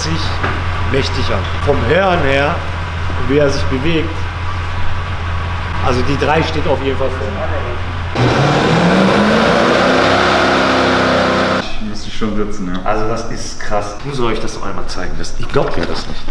sich mächtig an. Vom Hören her, wie er sich bewegt. Also die 3 steht auf jeden Fall vor. Ich muss dich schon setzen, ja. Also das ist krass. Ich muss euch das einmal zeigen. Das, ich glaube mir das nicht.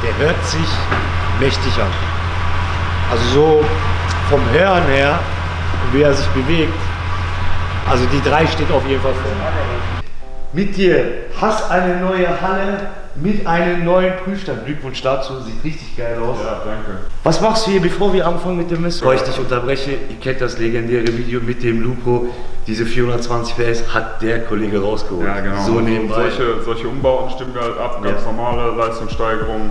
Der hört sich mächtig an. Also so vom Hören her, wie er sich bewegt. Also die 3 steht auf jeden Fall vor. Mit dir hast eine neue Halle mit einem neuen Prüfstand. Glückwunsch dazu, sieht richtig geil aus. Ja, danke. Was machst du hier, bevor wir anfangen mit dem Mist? Bevor ich dich unterbreche, ihr kennt das legendäre Video mit dem Lupo. Diese 420 PS hat der Kollege rausgeholt. Ja, genau. So nebenbei. Solche, solche Umbauten stimmen halt ab, ganz Ja. normale Leistungssteigerung, äh,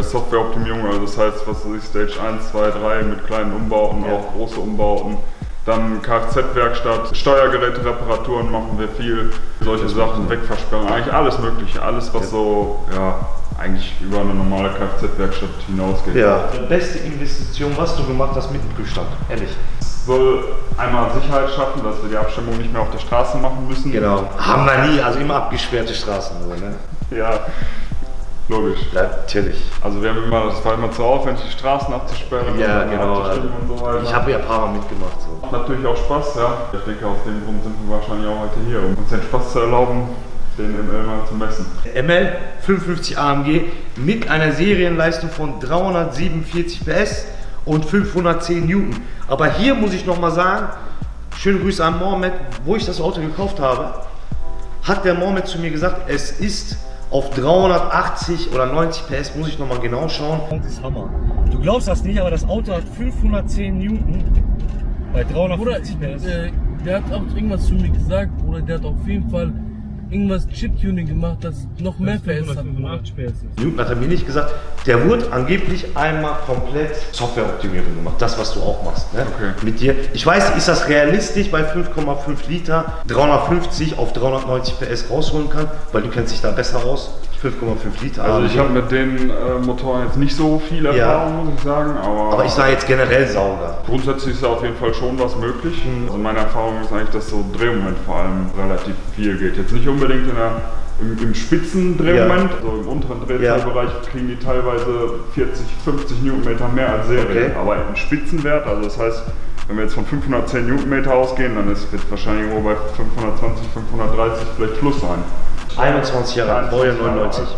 Softwareoptimierung, also das heißt, was weiß ich, Stage 1, 2, 3 mit kleinen Umbauten, Ja. auch große Umbauten. Dann Kfz-Werkstatt, Steuergeräte-Reparaturen machen wir viel, solche Sachen, Wegversperren, eigentlich alles Mögliche, alles was Ja. so, ja, eigentlich über eine normale Kfz-Werkstatt hinausgeht. Ja. Die beste Investition, was du gemacht hast mit dem Prüfstand. Ehrlich. Soll einmal Sicherheit schaffen, dass wir die Abstimmung nicht mehr auf der Straße machen müssen. Genau. Haben wir nie, also immer abgesperrte Straßen nur, ne? Ja, logisch. Ja, natürlich. Also wir haben immer, das war immer zu aufwendig, die Straßen abzusperren Ja, und genau. abzustimmen und so weiter. Ich habe ja ein paar Mal mitgemacht. So. Macht natürlich auch Spaß, ja. Ich denke, aus dem Grund sind wir wahrscheinlich auch heute hier, um uns den Spaß zu erlauben, den ML mal zu messen. ML 55 AMG mit einer Serienleistung von 347 PS und 510 Newton. Aber hier muss ich noch mal sagen, schöne Grüße an Mohamed, wo ich das Auto gekauft habe, hat der Mohamed zu mir gesagt, es ist auf 380 oder 90 PS, muss ich noch mal genau schauen. Das ist Hammer. Du glaubst das nicht, aber das Auto hat 510 Newton bei Bruder, 350 PS. äh, der hat auch irgendwas zu mir gesagt, oder der hat auf jeden Fall irgendwas Chip-Tuning gemacht, das noch mehr PS hat. Newton hat er mir nicht gesagt. Der wurde angeblich einmal komplett Softwareoptimierung gemacht. Das, was du auch machst. Ne? Okay. Mit dir. Ich weiß, ist das realistisch bei 5,5 Liter 350 auf 390 PS rausholen kann? Weil du kennst dich da besser aus. 5,5 Liter. Also ich habe mit den äh, Motoren jetzt nicht so viel Ja. Erfahrung, muss ich sagen, aber, aber ich sage jetzt generell sauber. grundsätzlich ist da auf jeden Fall schon was möglich. Also meine Erfahrung ist eigentlich, dass so Drehmoment vor allem relativ viel geht. Jetzt nicht unbedingt in der, im, im Spitzendrehmoment, also im unteren Drehzahlbereich kriegen die teilweise 40, 50 Newtonmeter mehr als Serie. Okay. Aber im Spitzenwert, also das heißt, wenn wir jetzt von 510 Newtonmeter ausgehen, dann ist, wird wahrscheinlich irgendwo bei 520, 530 vielleicht Schluss sein. 21 Jahre alt, Baujahr 21 Jahre 99.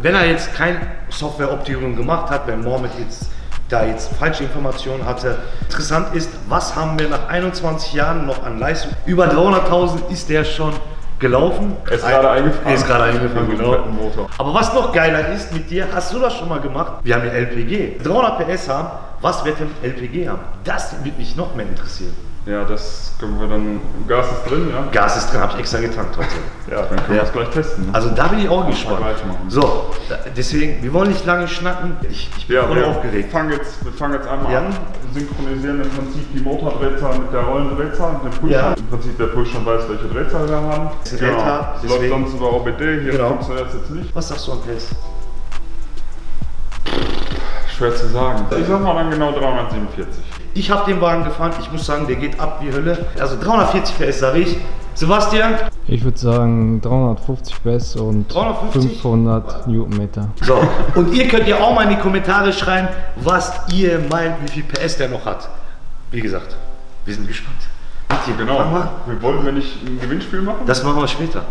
Wenn er jetzt kein Softwareoptimierung gemacht hat, wenn Mohammed jetzt da jetzt falsche Informationen hatte. Interessant ist, was haben wir nach 21 Jahren noch an Leistung? Über 300.000 ist der schon gelaufen. Er ist gerade eingefahren. Er ist gerade eingefahren, genau. Motor. Aber was noch geiler ist mit dir, hast du das schon mal gemacht? Wir haben ja LPG. 300 PS haben, was wird denn LPG haben? Das würde mich noch mehr interessieren. Ja, das können wir dann. Gas ist drin, ja? Gas ist drin, habe ich extra getankt heute. Ja, dann können wir Ja. es gleich testen. Ne? Also da bin ich auch gespannt. So, deswegen, wir wollen nicht lange schnacken. Ich, ich bin ja, voll wir aufgeregt. Fangen jetzt, wir fangen jetzt einmal Ja. an, synchronisieren im Prinzip die Motordrehzahl mit der Rollendrehzahl, mit dem Prüfstand. Ja. Im Prinzip der Prüfstand weiß, welche Drehzahl wir haben. ist älter, Läuft deswegen- sonst über OBD, hier Genau. funktioniert es jetzt nicht. Was sagst du an PS? Schwer zu sagen. Ich sag mal dann genau 347. Ich habe den Wagen gefahren, ich muss sagen, der geht ab wie Hölle. Also 340 PS sage ich. Sebastian? Ich würde sagen 350 PS und 350? 500 Newtonmeter. So, und ihr könnt ja auch mal in die Kommentare schreiben, was ihr meint, wie viel PS der noch hat. Wie gesagt, wir sind gespannt. Genau. Wir wollten wir nicht ein Gewinnspiel machen? Das machen wir später.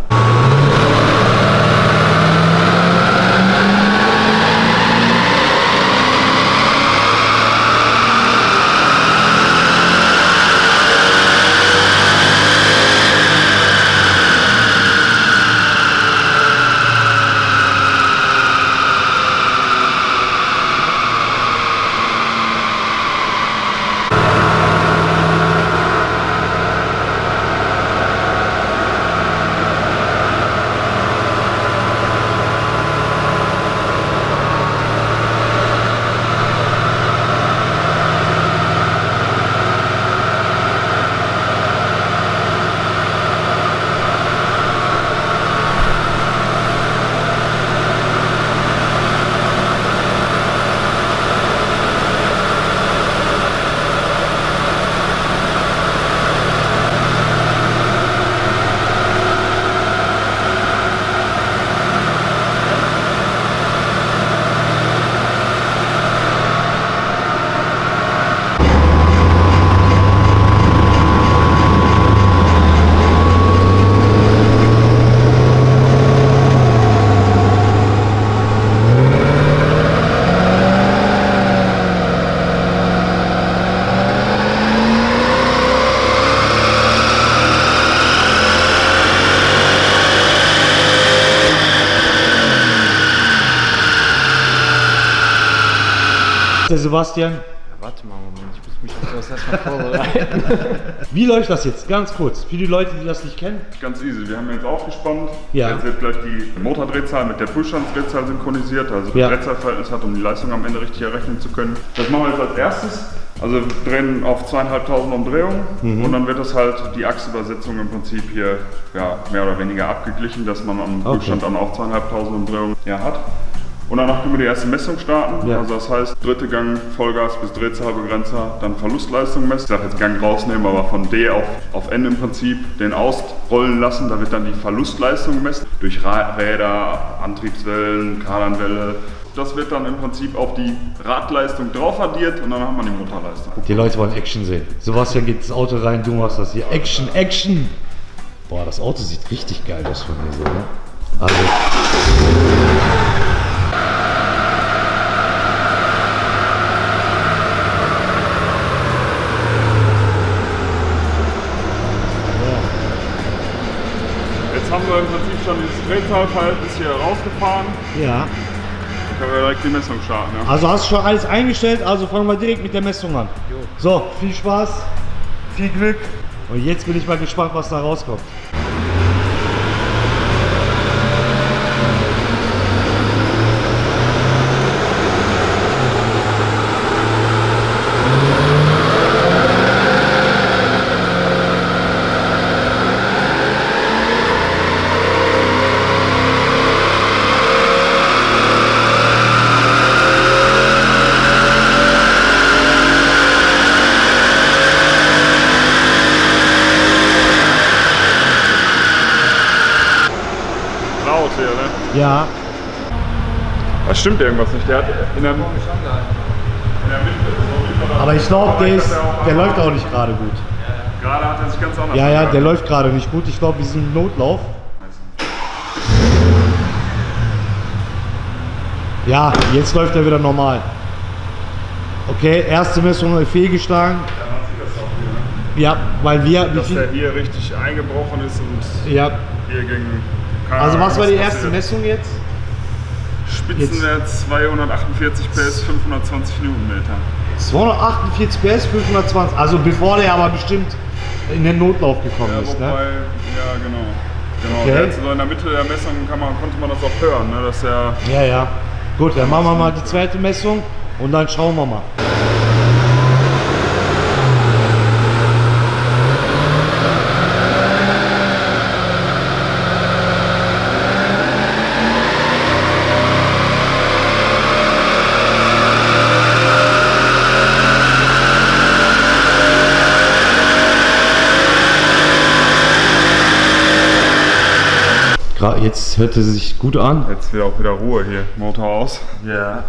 Der Sebastian, Warte mal, Moment, ich muss mich auf sowas erstmal vorbereiten. wie läuft das jetzt? Ganz kurz, für die Leute, die das nicht kennen. Ganz easy. Wir haben jetzt aufgespannt. Ja. Jetzt wird gleich die Motordrehzahl mit der Pushstandsdrehzahl synchronisiert, also Ja. das Drehzahlverhältnis hat, um die Leistung am Ende richtig errechnen zu können. Das machen wir jetzt als erstes. Also wir drehen auf zweieinhalbtausend Umdrehungen Mhm. und dann wird das halt die Achsübersetzung im Prinzip hier ja, mehr oder weniger abgeglichen, dass man am Okay. Prüfstand dann auch zweieinhalbtausend Umdrehungen ja, hat. Und danach können wir die erste Messung starten. Ja. Also das heißt, dritte Gang, Vollgas bis Drehzahlbegrenzer, dann Verlustleistung messen. Ich sage jetzt Gang rausnehmen, aber von D auf, auf N im Prinzip den ausrollen lassen. Da wird dann die Verlustleistung gemessen. Durch Räder, Antriebswellen, Kardanwelle. Das wird dann im Prinzip auf die Radleistung drauf addiert und dann haben wir die Motorleistung. Die Leute wollen Action sehen. Sebastian geht ins Auto rein, du machst das hier. Action, Action! Boah, das Auto sieht richtig geil aus von hier so, ne? Also. Jetzt haben wir im Prinzip schon dieses Drehzahlverhältnis hier rausgefahren. Ja. Dann können wir direkt die Messung starten. Ja? Also hast du schon alles eingestellt, also fangen wir direkt mit der Messung an. So, viel Spaß, viel Glück. Und jetzt bin ich mal gespannt, was da rauskommt. Hier, ne? Ja, Da stimmt irgendwas nicht. Der hat in der, in der aber ich glaube, der, ist, er der läuft auch nicht gerade gut. Gerade hat er sich ganz anders Ja, ja, der läuft gerade nicht gut. Ich glaube, wir sind im Notlauf. Ja, jetzt läuft er wieder normal. Okay, erste Messung fehlgeschlagen. Ja, weil wir. Dass der hier richtig eingebrochen ist und ja, hier gegen. Also was war die erste. Messung jetzt? Spitzenwert 248 PS, 520 Newtonmeter. 248 PS, 520. Also bevor der aber bestimmt in den Notlauf gekommen Ja, ist. wobei, Ne? ja genau. Genau, Okay. so in der Mitte der Messung man, konnte man das auch hören, ne, dass er Ja, ja. Gut, dann machen wir mal die zweite Messung und dann schauen wir mal. Jetzt hört es sich gut an. Jetzt wieder auch wieder Ruhe hier, Motor aus. Ja.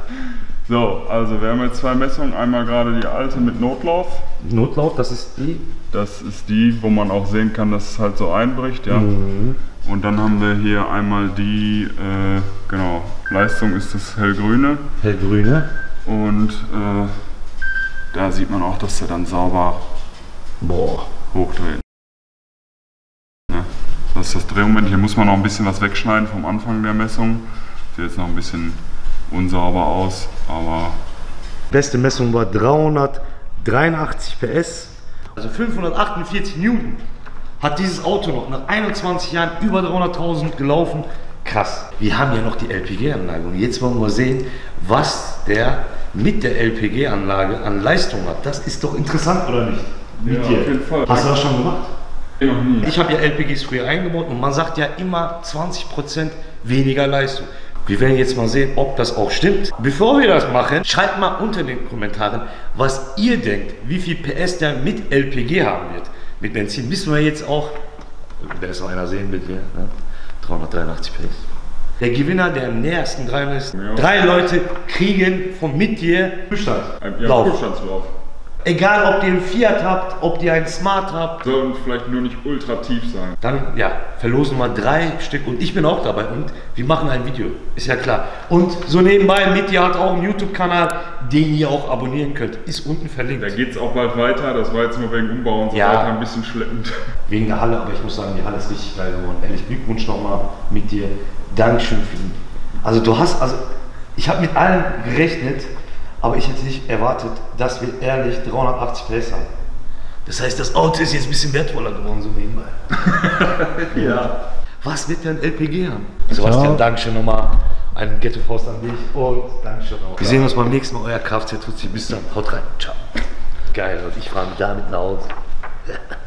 So, also wir haben jetzt zwei Messungen. Einmal gerade die alte mit Notlauf. Notlauf, das ist die. Das ist die, wo man auch sehen kann, dass es halt so einbricht, ja. Mhm. Und dann haben wir hier einmal die, äh, genau, Leistung ist das hellgrüne. Hellgrüne. Und äh, da sieht man auch, dass er dann sauber Boah. hochdreht. Das ist das Drehmoment. Hier muss man noch ein bisschen was wegschneiden vom Anfang der Messung. Sieht jetzt noch ein bisschen unsauber aus, aber Beste Messung war 383 PS. Also 548 Newton hat dieses Auto noch nach 21 Jahren über 300.000 gelaufen. Krass. Wir haben ja noch die LPG-Anlage und jetzt wollen wir sehen, was der mit der LPG-Anlage an Leistung hat. Das ist doch interessant, oder nicht? Mit Ja, auf jeden Fall. Hast du das schon gemacht? Ich habe ja LPGs früher eingebaut und man sagt ja immer 20% weniger Leistung. Wir werden jetzt mal sehen, ob das auch stimmt. Bevor wir das machen, schreibt mal unter den Kommentaren, was ihr denkt, wie viel PS der mit LPG haben wird. Mit Benzin wissen wir jetzt auch, wenn es noch einer sehen will hier, ne? 383 PS. Der Gewinner, der am nähersten dran ist, Ja. drei Leute kriegen von mit dir Zustand. Ja, Lauf. Prüfstandslauf. Egal, ob ihr einen Fiat habt, ob ihr einen Smart habt, Soll vielleicht nur nicht ultra tief sein. Dann ja, verlosen wir drei Stück und ich bin auch dabei und wir machen ein Video, ist ja klar. Und so nebenbei, Mitya hat auch einen YouTube-Kanal, den ihr auch abonnieren könnt, ist unten verlinkt. Da geht es auch bald weiter. Das war jetzt nur wegen Umbau und so Ja. weiter ein bisschen schleppend. Wegen der Halle, aber ich muss sagen, die Halle ist richtig geil geworden. Ehrlich, Glückwunsch nochmal mit dir. Dankeschön für die. Also du hast, also ich habe mit allen gerechnet, Aber ich hätte nicht erwartet, dass wir ehrlich 380 PS haben. Das heißt, das Auto ist jetzt ein bisschen wertvoller geworden, so nebenbei. Ja. Was wird denn LPG haben? Sebastian, Dankeschön nochmal. Ein Ghetto-Faust an dich und Dankeschön auch. Wir sehen uns beim nächsten Mal. Euer Kfz tut sich bis dann. Haut rein. Ciao. Geil, und ich fahre damit nach Hause.